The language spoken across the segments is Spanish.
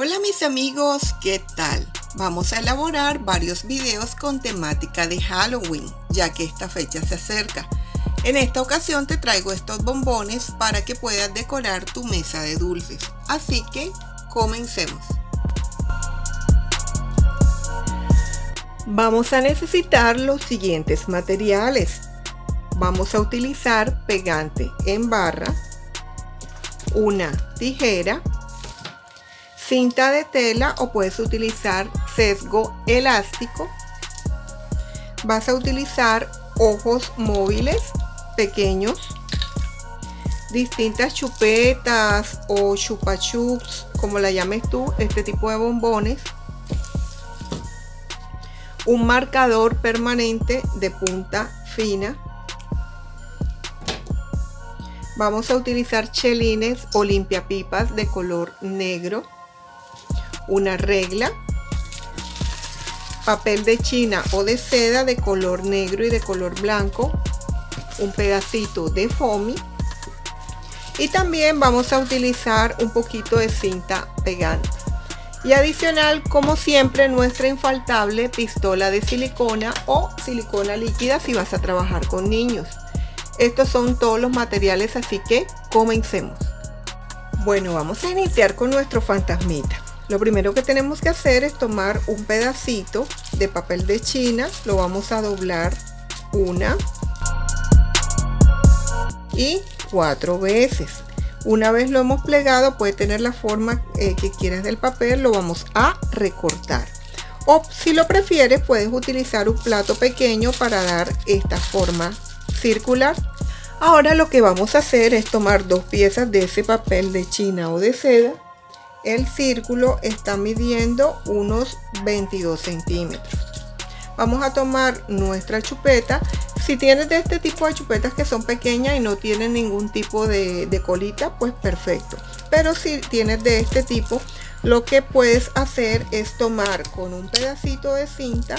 Hola mis amigos, ¿qué tal? Vamos a elaborar varios videos con temática de Halloween, ya que esta fecha se acerca. En esta ocasión te traigo estos bombones para que puedas decorar tu mesa de dulces. Así que, comencemos. Vamos a necesitar los siguientes materiales. Vamos a utilizar pegante en barra, una tijera, cinta de tela o puedes utilizar sesgo elástico. Vas a utilizar ojos móviles pequeños, distintas chupetas o chupachups, como la llames tú, este tipo de bombones. Un marcador permanente de punta fina. Vamos a utilizar chelines o limpiapipas de color negro una regla, papel de china o de seda de color negro y de color blanco, un pedacito de foamy y también vamos a utilizar un poquito de cinta pegante. Y adicional, como siempre, nuestra infaltable pistola de silicona o silicona líquida si vas a trabajar con niños. Estos son todos los materiales, así que comencemos. Bueno, vamos a iniciar con nuestro fantasmita. Lo primero que tenemos que hacer es tomar un pedacito de papel de china, lo vamos a doblar una y cuatro veces. Una vez lo hemos plegado, puede tener la forma eh, que quieras del papel, lo vamos a recortar. O si lo prefieres, puedes utilizar un plato pequeño para dar esta forma circular. Ahora lo que vamos a hacer es tomar dos piezas de ese papel de china o de seda el círculo está midiendo unos 22 centímetros. Vamos a tomar nuestra chupeta. Si tienes de este tipo de chupetas que son pequeñas y no tienen ningún tipo de, colita pues perfecto. Pero si tienes de este tipo lo que puedes hacer es tomar con un pedacito de cinta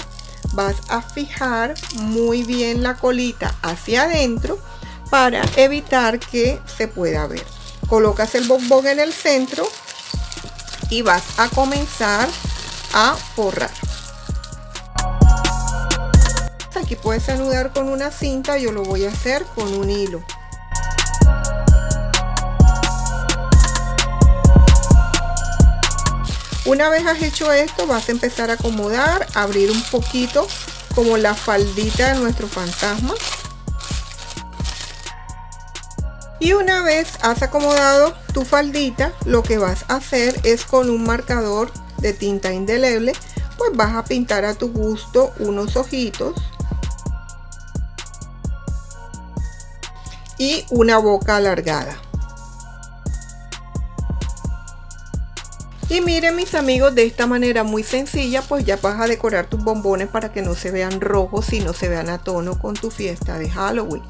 vas a fijar muy bien la colita hacia adentro para evitar que se pueda ver. Colocas el bombón en el centro y vas a comenzar a forrar. Aquí puedes anudar con una cinta yo lo voy a hacer con un hilo. Una vez has hecho esto vas a empezar a acomodar abrir un poquito como la faldita de nuestro fantasma y una vez has acomodado tu faldita lo que vas a hacer es con un marcador de tinta indeleble pues vas a pintar a tu gusto unos ojitos. Y una boca alargada. Y miren mis amigos de esta manera muy sencilla pues ya vas a decorar tus bombones para que no se vean rojos y no se vean a tono con tu fiesta de Halloween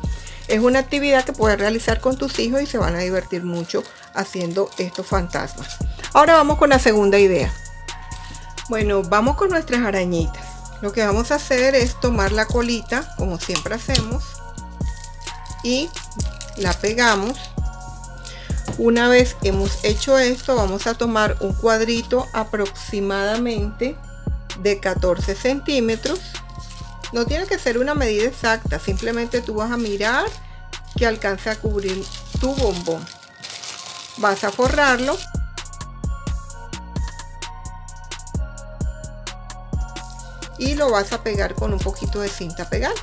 es una actividad que puedes realizar con tus hijos y se van a divertir mucho haciendo estos fantasmas. Ahora vamos con la segunda idea. Bueno, vamos con nuestras arañitas. Lo que vamos a hacer es tomar la colita, como siempre hacemos, y la pegamos. Una vez hemos hecho esto, vamos a tomar un cuadrito aproximadamente de 14 centímetros no tiene que ser una medida exacta, simplemente tú vas a mirar que alcance a cubrir tu bombón. Vas a forrarlo. Y lo vas a pegar con un poquito de cinta pegante.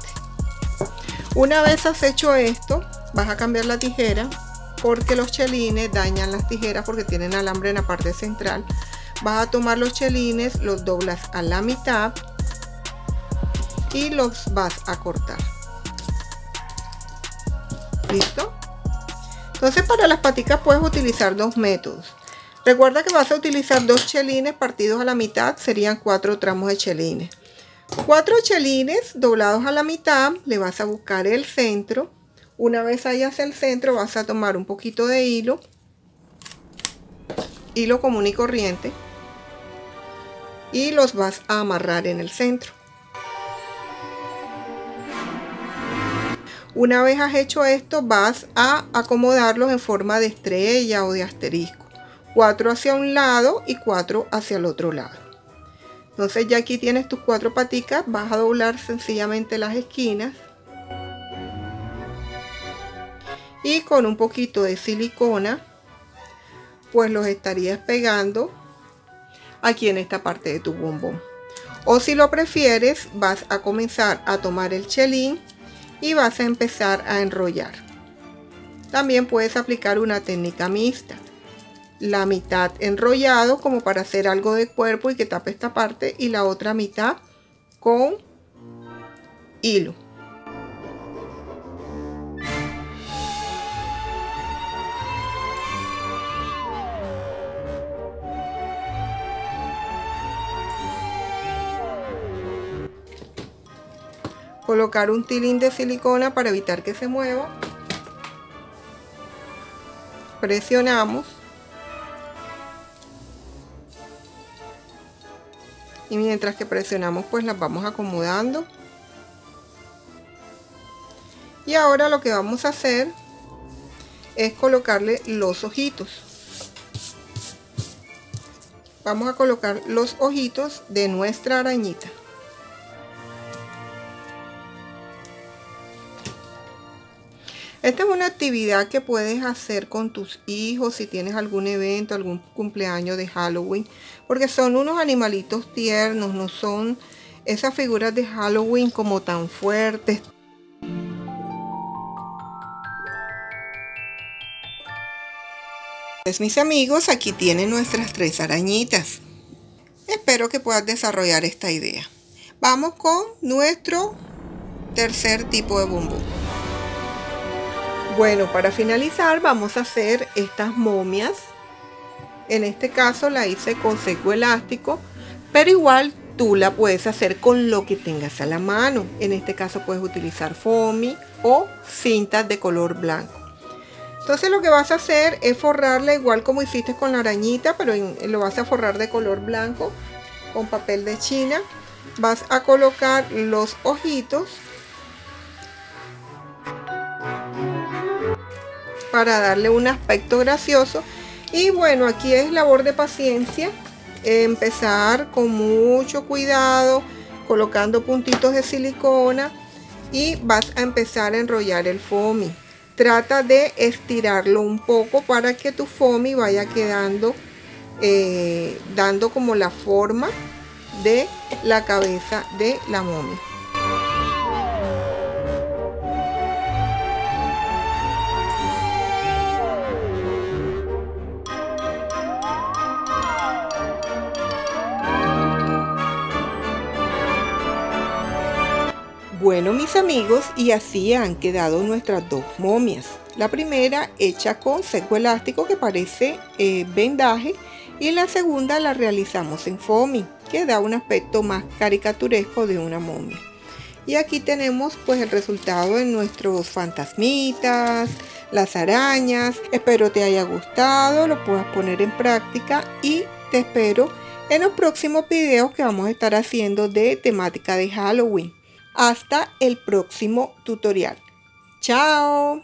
Una vez has hecho esto, vas a cambiar la tijera porque los chelines dañan las tijeras porque tienen alambre en la parte central. Vas a tomar los chelines, los doblas a la mitad y los vas a cortar. Listo entonces para las paticas puedes utilizar dos métodos. Recuerda que vas a utilizar dos chelines partidos a la mitad serían cuatro tramos de chelines. Cuatro chelines doblados a la mitad le vas a buscar el centro. Una vez hayas el centro vas a tomar un poquito de hilo hilo común y corriente y los vas a amarrar en el centro Una vez has hecho esto, vas a acomodarlos en forma de estrella o de asterisco. 4 hacia un lado y 4 hacia el otro lado. Entonces ya aquí tienes tus cuatro paticas, vas a doblar sencillamente las esquinas y con un poquito de silicona pues los estarías pegando aquí en esta parte de tu bombón o si lo prefieres vas a comenzar a tomar el chelín y vas a empezar a enrollar. También puedes aplicar una técnica mixta. La mitad enrollado como para hacer algo de cuerpo y que tape esta parte y la otra mitad con hilo colocar un tilín de silicona para evitar que se mueva. Presionamos. Y mientras que presionamos pues las vamos acomodando. Y ahora lo que vamos a hacer es colocarle los ojitos. Vamos a colocar los ojitos de nuestra arañita Esta es una actividad que puedes hacer con tus hijos si tienes algún evento, algún cumpleaños de Halloween, porque son unos animalitos tiernos, no son esas figuras de Halloween como tan fuertes. Pues mis amigos, aquí tienen nuestras tres arañitas. Espero que puedas desarrollar esta idea. Vamos con nuestro tercer tipo de bombón. Bueno, para finalizar vamos a hacer estas momias. En este caso la hice con seco elástico, pero igual tú la puedes hacer con lo que tengas a la mano. En este caso puedes utilizar foamy o cintas de color blanco. Entonces lo que vas a hacer es forrarla igual como hiciste con la arañita, pero lo vas a forrar de color blanco con papel de china. Vas a colocar los ojitos para darle un aspecto gracioso. Y bueno aquí es labor de paciencia empezar con mucho cuidado colocando puntitos de silicona y vas a empezar a enrollar el foamy. Trata de estirarlo un poco para que tu foamy vaya quedando eh, dando como la forma de la cabeza de la momia Bueno mis amigos y así han quedado nuestras dos momias. La primera hecha con seco elástico que parece eh, vendaje y la segunda la realizamos en foamy que da un aspecto más caricaturesco de una momia. Y aquí tenemos pues el resultado de nuestros fantasmitas, las arañas. Espero te haya gustado, lo puedas poner en práctica y te espero en los próximos videos que vamos a estar haciendo de temática de Halloween. Hasta el próximo tutorial. ¡Chao!